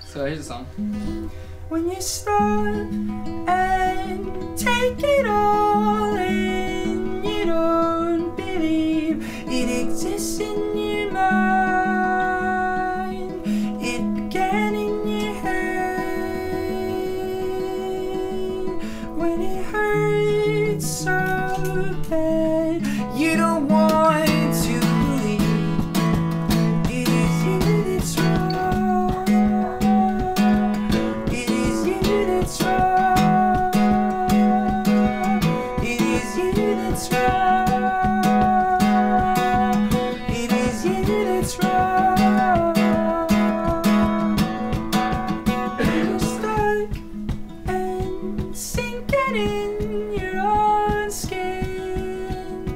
So here's the song. When you stop and take it all in, you don't believe it exists in your mind. It began in your head when it hurts so bad. You don't It is you that's wrong. It is you that's wrong. You're and sinking in your own skin.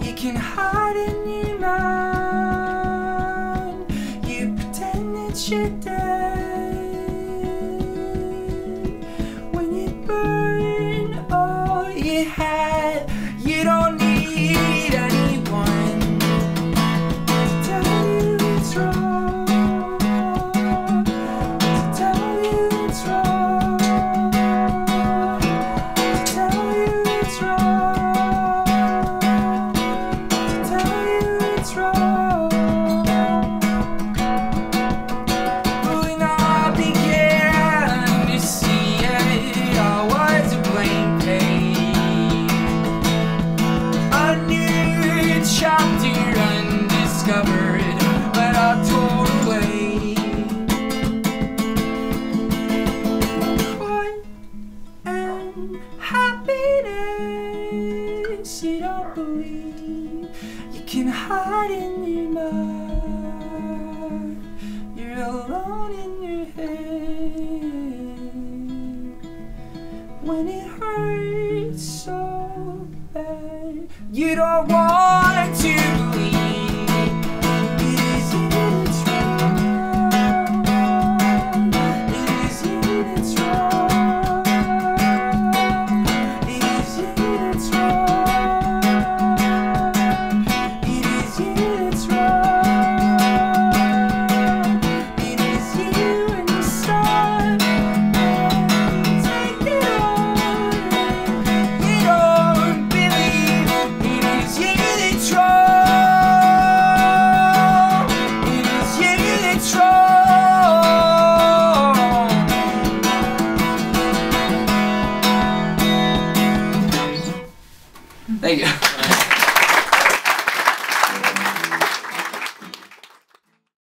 You can hide in your mind. You pretend that you're undiscovered, but away. And happiness, you don't believe you can hide in your mind. You're alone in your head when it hurts so bad. You don't want to